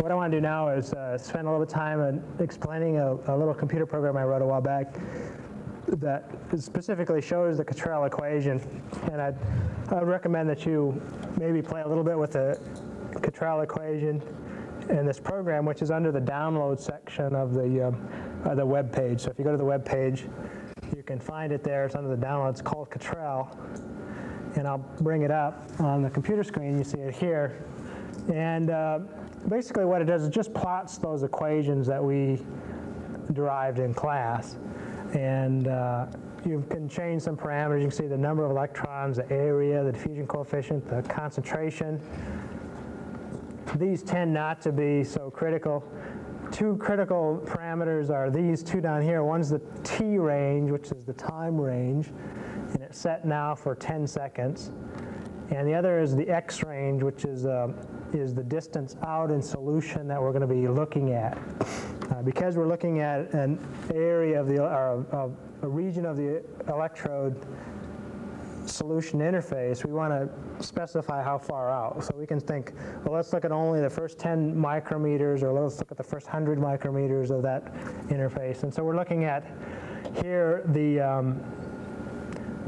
what I want to do now is uh, spend a little bit of time in explaining a, a, little computer program I wrote a while back that specifically shows the Cottrell equation. And I'd, I'd recommend that you maybe play a little bit with the Cottrell equation in this program, which is under the download section of the, uh, the web page. So if you go to the web page, you can find it there. It's under the download. It's called Cottrell. And I'll bring it up on the computer screen. You see it here. And uh, basically what it does is just plots those equations that we derived in class. And uh, you can change some parameters. You can see the number of electrons, the area, the diffusion coefficient, the concentration. These tend not to be so critical. Two critical parameters are these two down here. One's the t range, which is the time range, and it's set now for 10 seconds. And the other is the x range, which is uh, is the distance out in solution that we're going to be looking at. Uh, because we're looking at an area of the, or a, a region of the electrode solution interface, we want to specify how far out. So we can think, well, let's look at only the first 10 micrometers, or let's look at the first 100 micrometers of that interface. And so we're looking at here the, um,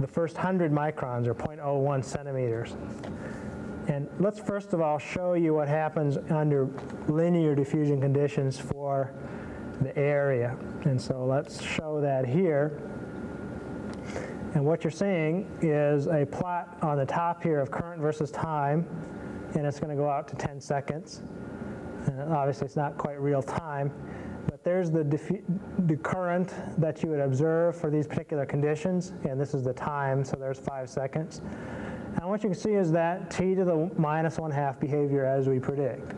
the first 100 microns, or 0.01 centimeters. And let's first of all show you what happens under linear diffusion conditions for the area. And so let's show that here. And what you're seeing is a plot on the top here of current versus time, and it's going to go out to 10 seconds. And obviously, it's not quite real time, there's the, the current that you would observe for these particular conditions, and this is the time, so there's five seconds. And what you can see is that t to the minus 1 half behavior as we predict.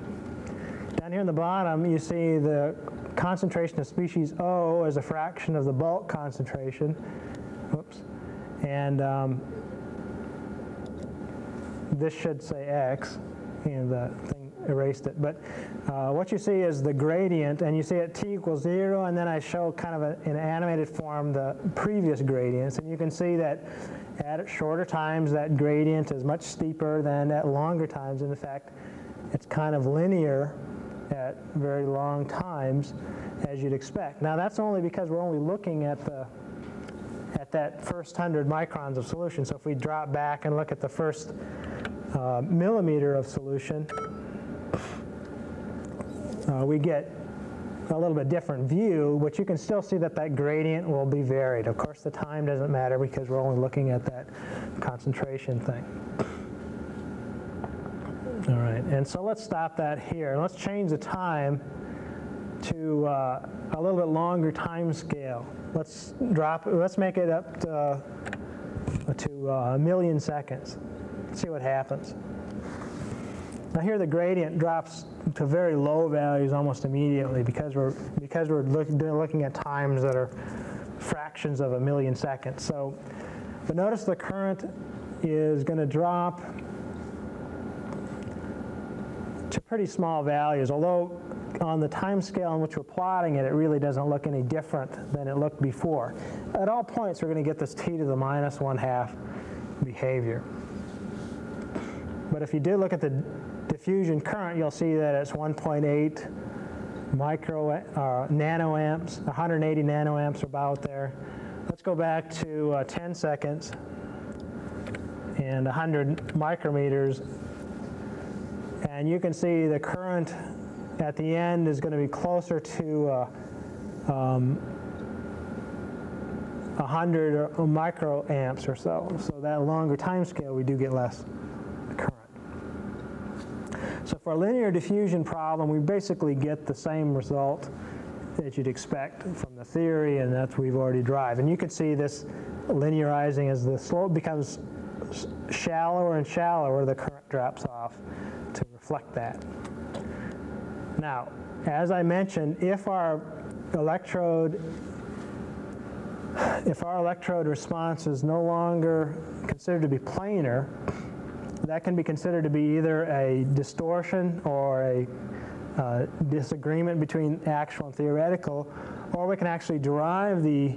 Down here in the bottom, you see the concentration of species O as a fraction of the bulk concentration. Whoops. And um, this should say X, and the thing erased it. But uh, what you see is the gradient, and you see at t equals 0, and then I show kind of a, in animated form the previous gradients. And you can see that at shorter times, that gradient is much steeper than at longer times. In fact, it's kind of linear at very long times, as you'd expect. Now, that's only because we're only looking at the at that first 100 microns of solution. So if we drop back and look at the first uh, millimeter of solution, uh, we get a little bit different view, but you can still see that that gradient will be varied. Of course, the time doesn't matter because we're only looking at that concentration thing. All right, and so let's stop that here. Let's change the time to uh, a little bit longer time scale. Let's drop, let's make it up to, uh, to uh, a million seconds. see what happens. Now here the gradient drops to very low values almost immediately because we're, because we're look, looking at times that are fractions of a million seconds. So, but notice the current is going to drop to pretty small values, although on the time scale in which we're plotting it, it really doesn't look any different than it looked before. At all points, we're going to get this t to the minus one half behavior. But if you do look at the diffusion current, you'll see that it's 1.8 micro uh, nanoamps, 180 nanoamps about there. Let's go back to uh, 10 seconds and 100 micrometers. And you can see the current at the end is going to be closer to uh, um, 100 microamps or so. So that longer time scale, we do get less so for a linear diffusion problem, we basically get the same result that you'd expect from the theory, and that's we've already derived. And you can see this linearizing as the slope becomes shallower and shallower, the current drops off to reflect that. Now, as I mentioned, if our electrode if our electrode response is no longer considered to be planar, that can be considered to be either a distortion or a uh, disagreement between actual and theoretical, or we can actually derive the,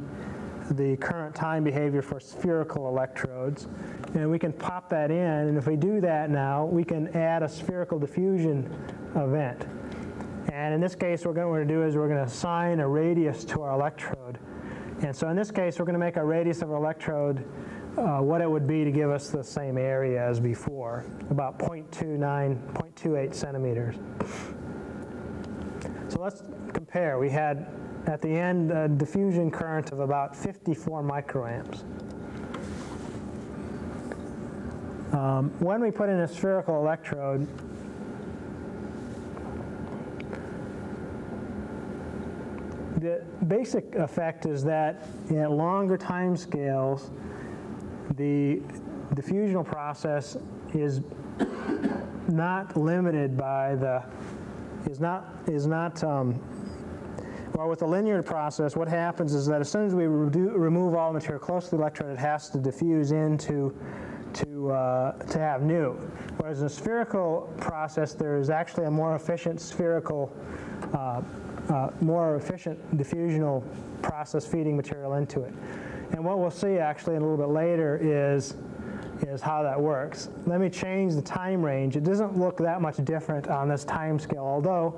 the current time behavior for spherical electrodes. And we can pop that in, and if we do that now, we can add a spherical diffusion event. And in this case, what we're going to do is we're going to assign a radius to our electrode. And so in this case, we're going to make our radius of our electrode uh, what it would be to give us the same area as before, about 0.29, 0.28 centimeters. So let's compare. We had at the end a diffusion current of about 54 microamps. Um, when we put in a spherical electrode, the basic effect is that at longer time scales, the diffusional process is not limited by the is not is not um, well with the linear process what happens is that as soon as we remove all material close to the electrode it has to diffuse into to uh, to have new. Whereas in a spherical process there is actually a more efficient spherical uh, uh, more efficient diffusional process feeding material into it and what we'll see actually a little bit later is, is how that works. Let me change the time range. It doesn't look that much different on this time scale, although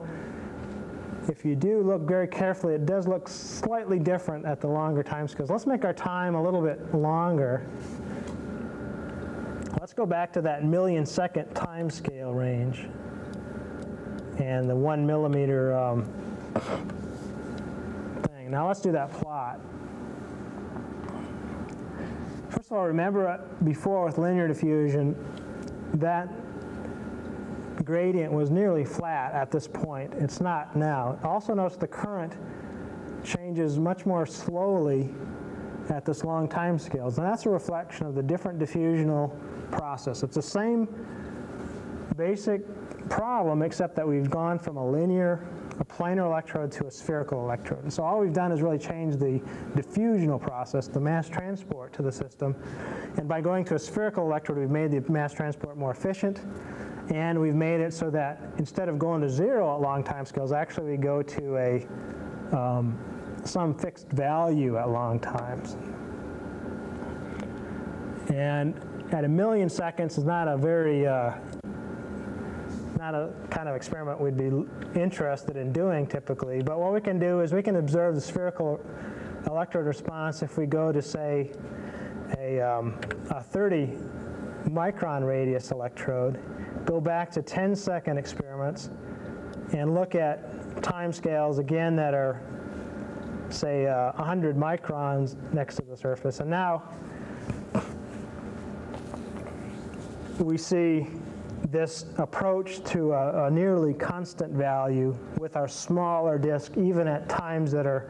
if you do look very carefully, it does look slightly different at the longer time scales. Let's make our time a little bit longer. Let's go back to that million second time scale range and the one millimeter um, thing. Now let's do that plot. First of all, remember uh, before with linear diffusion, that gradient was nearly flat at this point. It's not now. Also notice the current changes much more slowly at this long time scales. And that's a reflection of the different diffusional process. It's the same basic problem except that we've gone from a linear a planar electrode to a spherical electrode. And so all we've done is really change the diffusional process, the mass transport to the system. And by going to a spherical electrode, we've made the mass transport more efficient. And we've made it so that instead of going to zero at long time scales, actually we go to a um, some fixed value at long times. And at a million seconds is not a very uh, not a kind of experiment we'd be interested in doing typically, but what we can do is we can observe the spherical electrode response if we go to, say, a, um, a 30 micron radius electrode, go back to 10 second experiments, and look at time scales again that are, say, uh, 100 microns next to the surface. And now we see this approach to a, a, nearly constant value with our smaller disk, even at times that are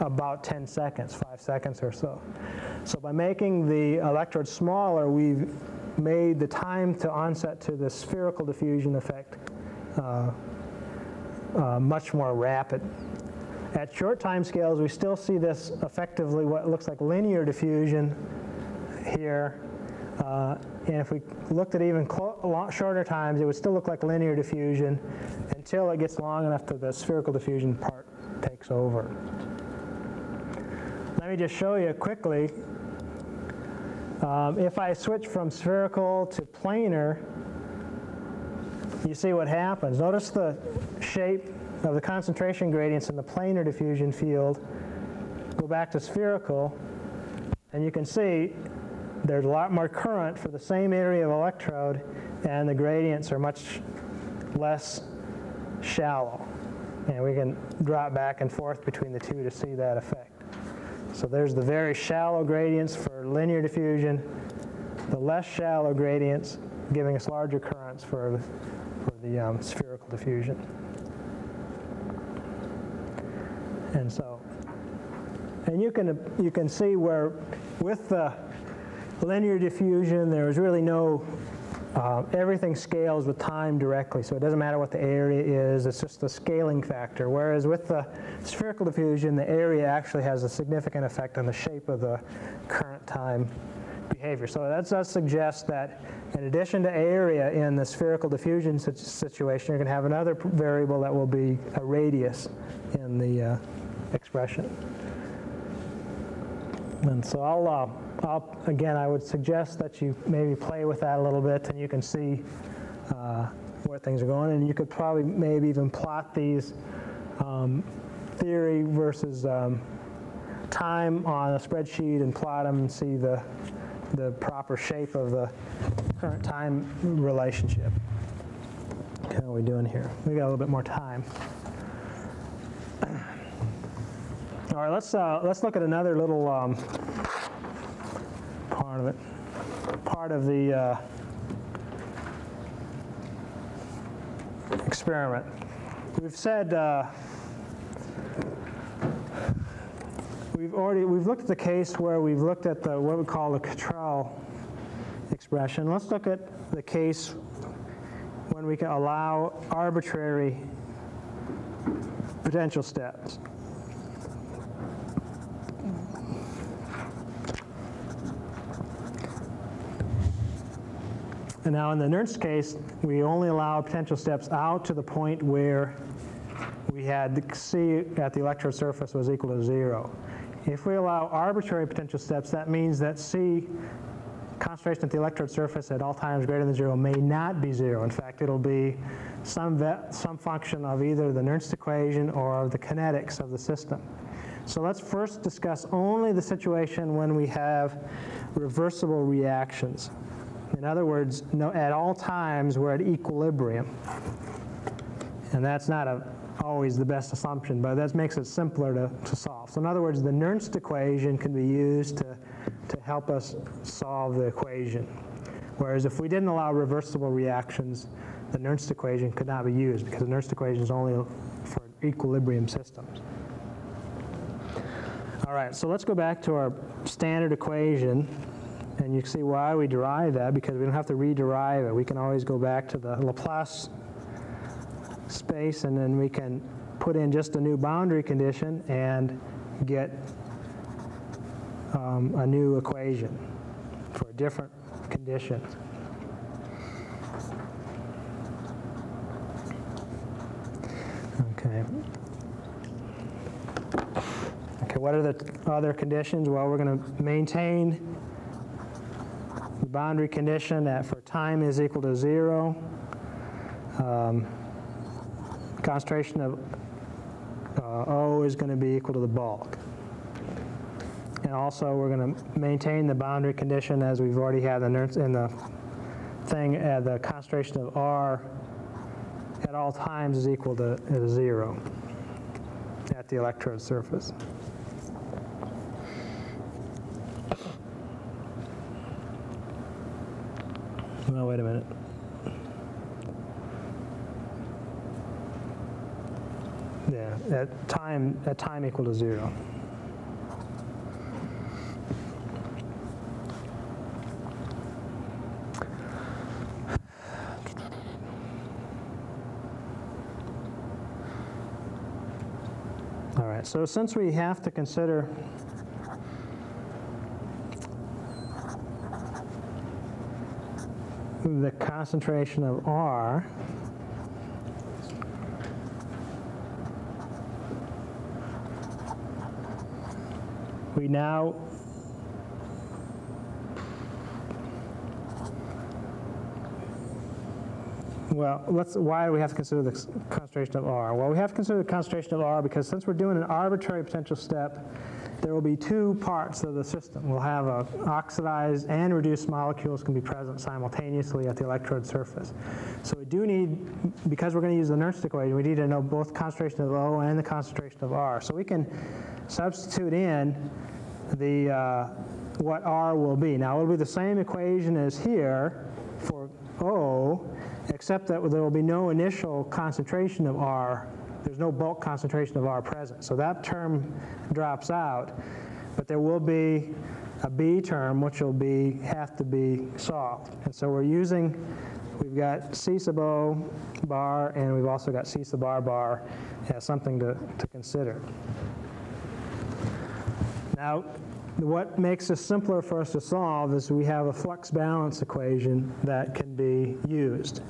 about 10 seconds, 5 seconds or so. So by making the electrode smaller, we've made the time to onset to the spherical diffusion effect uh, uh, much more rapid. At short time scales, we still see this effectively what looks like linear diffusion here uh, and if we looked at even shorter times, it would still look like linear diffusion until it gets long enough that the spherical diffusion part takes over. Let me just show you quickly. Um, if I switch from spherical to planar, you see what happens. Notice the shape of the concentration gradients in the planar diffusion field. Go back to spherical, and you can see there's a lot more current for the same area of electrode, and the gradients are much less shallow. And we can drop back and forth between the two to see that effect. So there's the very shallow gradients for linear diffusion, the less shallow gradients giving us larger currents for, for the um, spherical diffusion. And so, and you can, you can see where with the linear diffusion, there is really no, uh, everything scales with time directly, so it doesn't matter what the area is, it's just the scaling factor. Whereas with the spherical diffusion, the area actually has a significant effect on the shape of the current time behavior. So that does suggest that in addition to area in the spherical diffusion situation, you're going to have another variable that will be a radius in the uh, expression. And so I'll uh, I'll, again, I would suggest that you maybe play with that a little bit and you can see uh, where things are going. And you could probably maybe even plot these um, theory versus um, time on a spreadsheet and plot them and see the, the proper shape of the current time relationship. How are we doing here? We got a little bit more time. All right, let's uh, let's look at another little um, part of it. Part of the uh, experiment. We've said uh, we've already we've looked at the case where we've looked at the what we call the Cottrell expression. Let's look at the case when we can allow arbitrary potential steps. And now in the Nernst case, we only allow potential steps out to the point where we had C at the electrode surface was equal to zero. If we allow arbitrary potential steps, that means that C concentration at the electrode surface at all times greater than zero may not be zero. In fact, it'll be some, some function of either the Nernst equation or the kinetics of the system. So let's first discuss only the situation when we have reversible reactions. In other words, no, at all times we're at equilibrium. And that's not a, always the best assumption, but that makes it simpler to, to solve. So in other words, the Nernst equation can be used to, to help us solve the equation. Whereas if we didn't allow reversible reactions, the Nernst equation could not be used because the Nernst equation is only for equilibrium systems. All right, so let's go back to our standard equation and you see why we derive that, because we don't have to rederive it. We can always go back to the Laplace space, and then we can put in just a new boundary condition and get um, a new equation for a different condition. Okay. Okay, what are the other conditions? Well, we're going to maintain boundary condition that for time is equal to zero. Um, concentration of uh, O is going to be equal to the bulk. And also we're going to maintain the boundary condition as we've already had in the thing, uh, the concentration of R at all times is equal to zero at the electrode surface. No, wait a minute. Yeah, at time, at time equal to zero. All right, so since we have to consider the concentration of R we now well, let's, why do we have to consider the concentration of R? Well, we have to consider the concentration of R because since we're doing an arbitrary potential step, there will be two parts of the system. We'll have a oxidized and reduced molecules can be present simultaneously at the electrode surface. So we do need, because we're going to use the Nernst equation, we need to know both concentration of O and the concentration of R. So we can substitute in the uh, what R will be. Now it'll be the same equation as here for O, except that there will be no initial concentration of R there's no bulk concentration of R present. So that term drops out, but there will be a B term which will be have to be solved. And so we're using, we've got C sub O bar and we've also got C sub R bar as something to, to consider. Now, what makes this simpler for us to solve is we have a flux balance equation that can be used.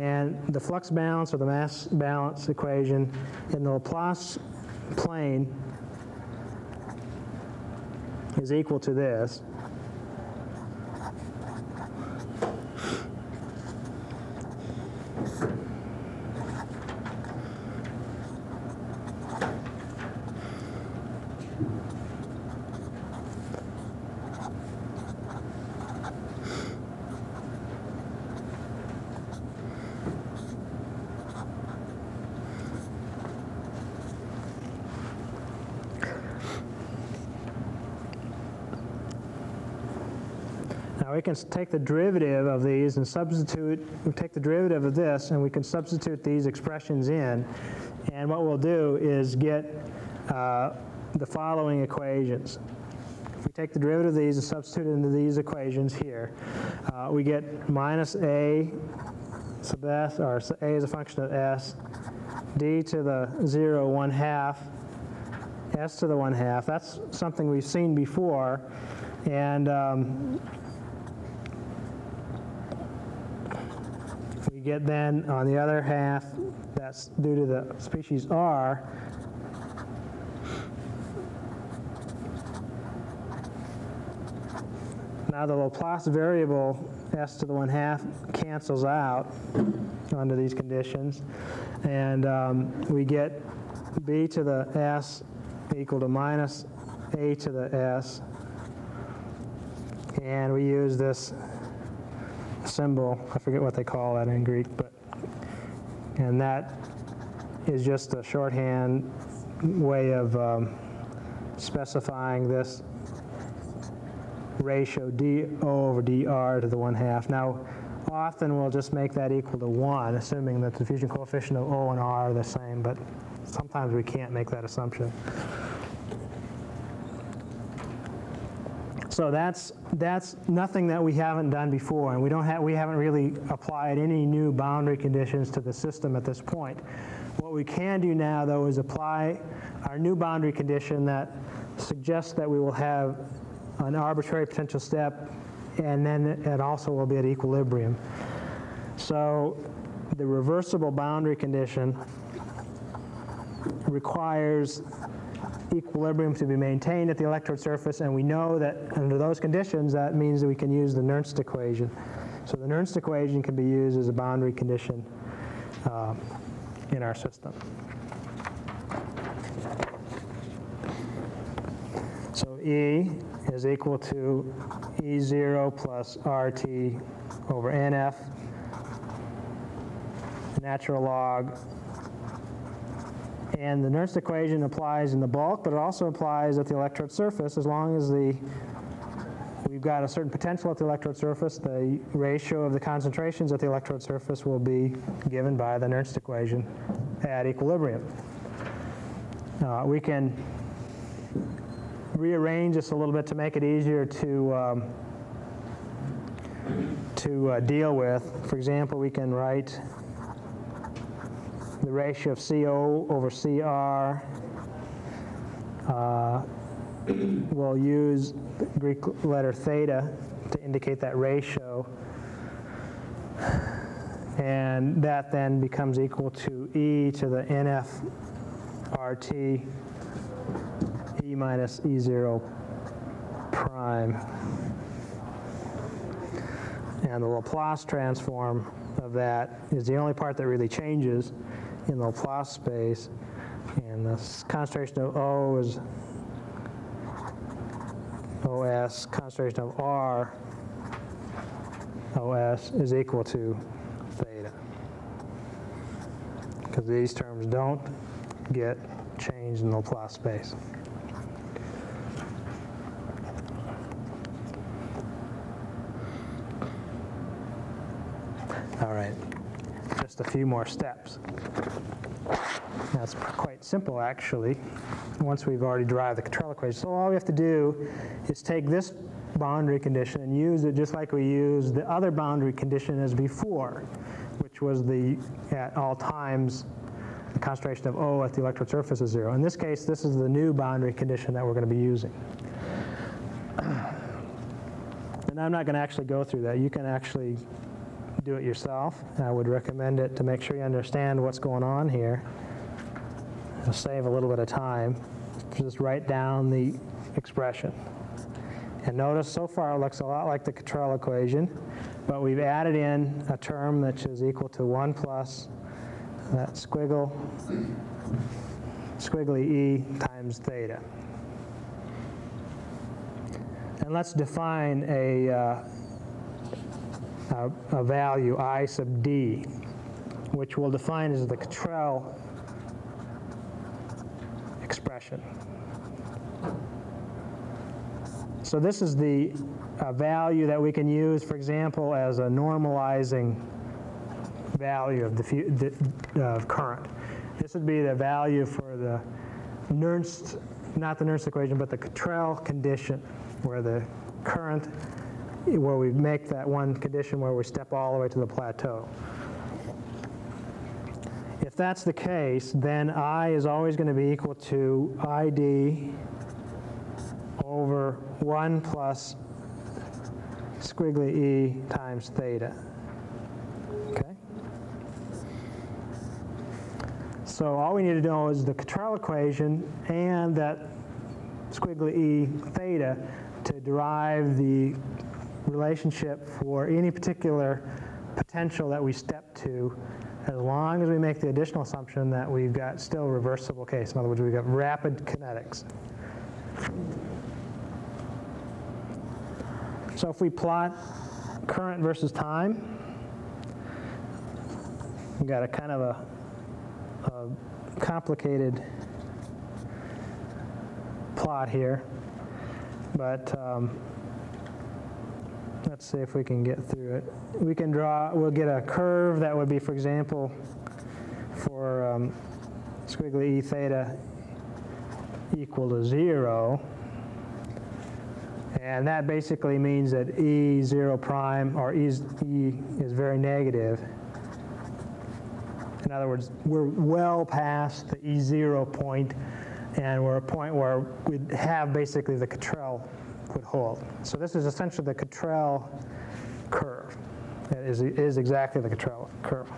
And the flux balance or the mass balance equation in the Laplace plane is equal to this. Can take the derivative of these and substitute, we take the derivative of this and we can substitute these expressions in. And what we'll do is get uh, the following equations. If we take the derivative of these and substitute into these equations here, uh, we get minus a sub s, or a is a function of s, d to the 0 1 half, s to the 1 half. That's something we've seen before. And um, get then on the other half, that's due to the species r, Now the Laplace variable s to the 1 half cancels out under these conditions. And um, we get b to the s equal to minus a to the s. And we use this symbol, I forget what they call that in Greek, but, and that is just a shorthand way of um, specifying this ratio d O over dr to the 1 half. Now, often we'll just make that equal to 1, assuming that the diffusion coefficient of O and R are the same, but sometimes we can't make that assumption. So that's, that's nothing that we haven't done before, and we don't have, we haven't really applied any new boundary conditions to the system at this point. What we can do now, though, is apply our new boundary condition that suggests that we will have an arbitrary potential step, and then it also will be at equilibrium. So the reversible boundary condition requires equilibrium to be maintained at the electrode surface, and we know that under those conditions, that means that we can use the Nernst equation. So the Nernst equation can be used as a boundary condition uh, in our system. So E is equal to E0 plus RT over NF, natural log. And the Nernst equation applies in the bulk, but it also applies at the electrode surface as long as the we've got a certain potential at the electrode surface, the ratio of the concentrations at the electrode surface will be given by the Nernst equation at equilibrium. Uh, we can rearrange this a little bit to make it easier to um, to uh, deal with. For example, we can write the ratio of CO over CR. Uh, we'll use the Greek letter theta to indicate that ratio. And that then becomes equal to E to the NF RT E minus E0 prime. And the Laplace transform of that is the only part that really changes in the Laplace space. And the concentration of O is OS, concentration of R, OS is equal to theta. Because these terms don't get changed in the Laplace space. All right, just a few more steps. That's quite simple, actually, once we've already derived the Cottrell equation. So all we have to do is take this boundary condition and use it just like we used the other boundary condition as before, which was the, at all times, the concentration of O at the electrode surface is zero. In this case, this is the new boundary condition that we're going to be using. And I'm not going to actually go through that. You can actually do it yourself. I would recommend it to make sure you understand what's going on here. It'll save a little bit of time. Just write down the expression. And notice so far it looks a lot like the Cottrell equation, but we've added in a term that is equal to 1 plus that squiggle, squiggly e times theta. And let's define a, uh, a, a value i sub d, which we'll define as the Cottrell expression. So this is the a value that we can use, for example, as a normalizing value of the, the uh, current. This would be the value for the Nernst, not the Nernst equation, but the Cottrell condition, where the current, where we make that one condition where we step all the way to the plateau. If that's the case, then I is always going to be equal to ID over 1 plus squiggly e times theta. Okay? So all we need to know is the Cottrell equation and that squiggly e theta to derive the relationship for any particular potential that we step to as long as we make the additional assumption that we've got still reversible case. In other words, we've got rapid kinetics. So if we plot current versus time, we've got a kind of a, a complicated plot here, but um, let's see if we can get through it. We can draw, we'll get a curve that would be, for example, for um, squiggly e theta equal to zero. And that basically means that E zero prime or E is, e is very negative. In other words, we're well past the E zero point and we're a point where we'd have basically the Cottrell would hold. So this is essentially the Cottrell curve. It is, is exactly the Cottrell curve.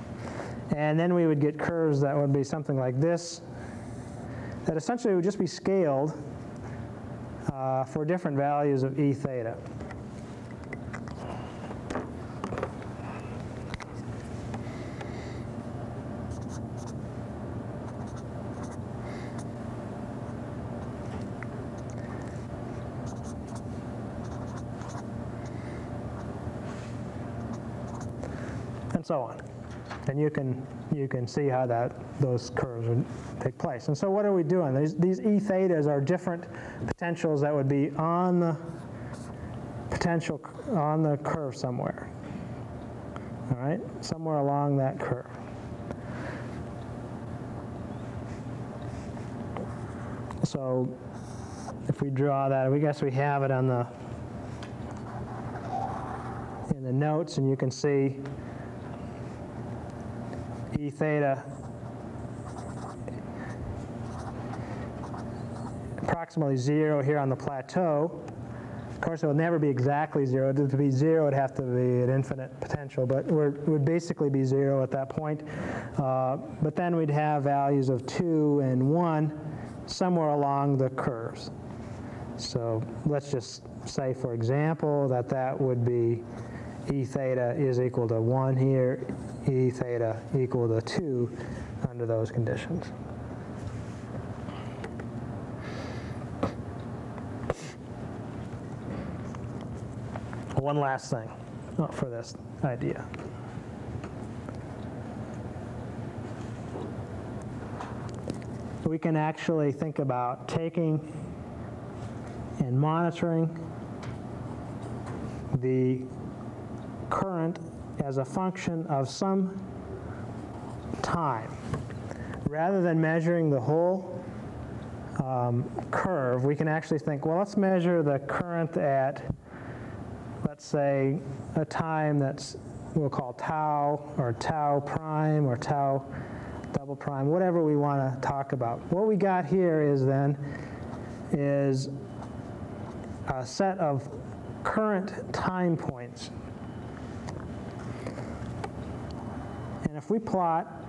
And then we would get curves that would be something like this, that essentially would just be scaled uh, for different values of E theta. So on. And you can you can see how that those curves would take place. And so what are we doing? These, these E thetas are different potentials that would be on the potential on the curve somewhere. All right, somewhere along that curve. So if we draw that, we guess we have it on the in the notes, and you can see E theta approximately zero here on the plateau. Of course, it will never be exactly zero. To be zero, it would have to be an infinite potential, but it would basically be zero at that point. Uh, but then we'd have values of 2 and 1 somewhere along the curves. So let's just say, for example, that that would be E theta is equal to 1 here, E theta equal to 2 under those conditions. One last thing for this idea. We can actually think about taking and monitoring the current as a function of some time. Rather than measuring the whole um, curve, we can actually think, well, let's measure the current at, let's say, a time that's we'll call tau or tau prime or tau double prime, whatever we want to talk about. What we got here is then is a set of current time points And if we plot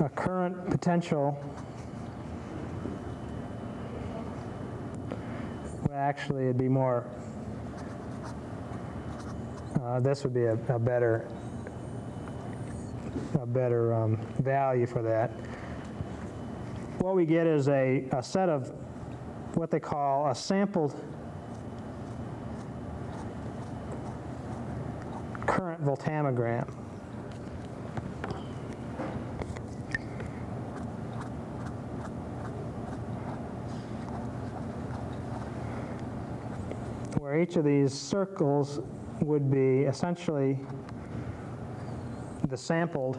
a current potential, actually it'd be more, uh, this would be a, a better, a better um, value for that. What we get is a, a set of what they call a sampled current voltammogram. where each of these circles would be essentially the sampled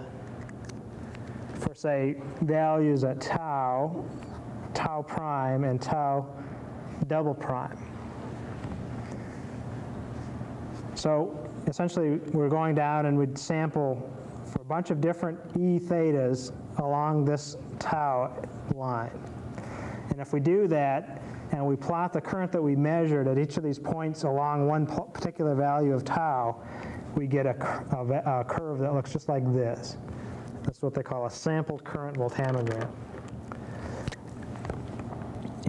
for, say, values at tau, tau prime, and tau double prime. So essentially, we're going down and we'd sample for a bunch of different e thetas along this tau line. And if we do that, and we plot the current that we measured at each of these points along one particular value of tau, we get a, a a curve that looks just like this. That's what they call a sampled current voltammogram.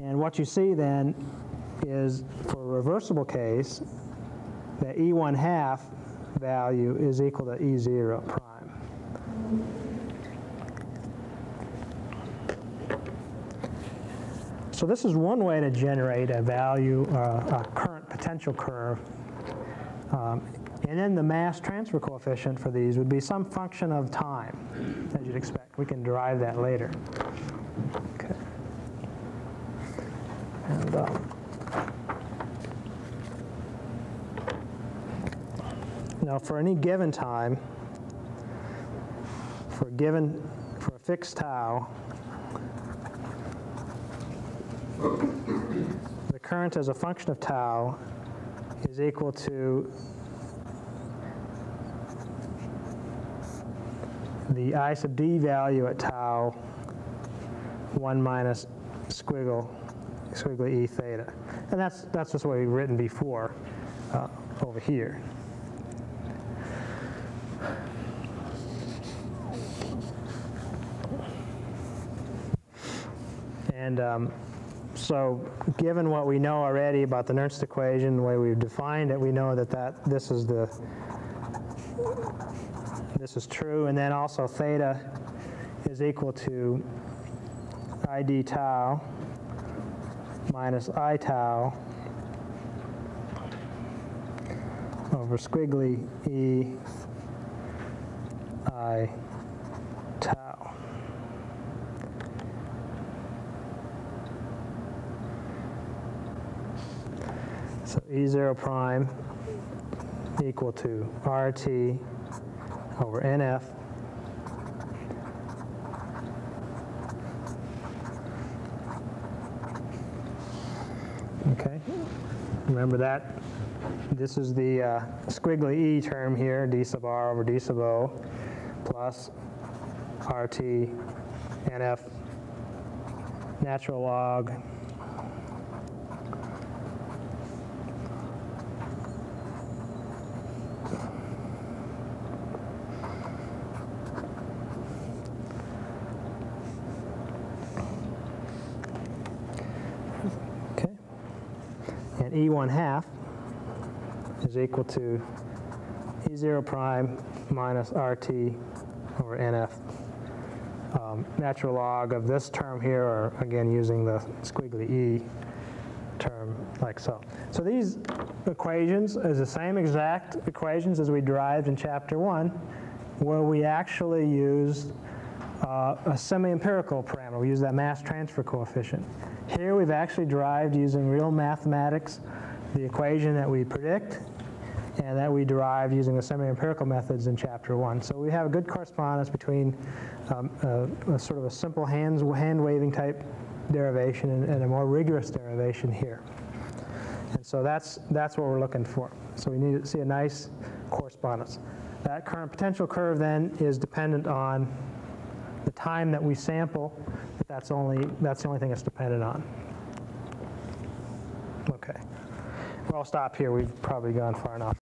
And what you see then is for a reversible case, the E1 half value is equal to E0 prime. So this is one way to generate a value, uh, a current potential curve. Um, and then the mass transfer coefficient for these would be some function of time, as you'd expect. We can derive that later. Okay. And, um, now, for any given time, for a given, for a fixed tau, the current as a function of tau is equal to the I sub d value at tau 1 minus squiggle, squiggly e theta. And that's, that's just what we've written before uh, over here. And um, so given what we know already about the Nernst equation, the way we've defined it, we know that, that this is the this is true. And then also theta is equal to id tau minus i tau over squiggly e i tau. So E0 prime equal to RT over NF Okay, remember that. This is the uh, squiggly E term here, d sub r over d sub o, plus RT NF natural log E1 half is equal to E0 prime minus RT over NF. Um, natural log of this term here, or again using the squiggly E term like so. So these equations is the same exact equations as we derived in chapter one, where we actually used uh, a semi-empirical parameter. We use that mass transfer coefficient. Here we've actually derived using real mathematics the equation that we predict and that we derived using the semi-empirical methods in chapter one. So we have a good correspondence between um, a, a sort of a simple hands, hand-waving type derivation and, and a more rigorous derivation here. And so that's, that's what we're looking for. So we need to see a nice correspondence. That current potential curve then is dependent on the time that we sample, but that's only, that's the only thing it's dependent on. Okay. Well, I'll stop here. We've probably gone far enough.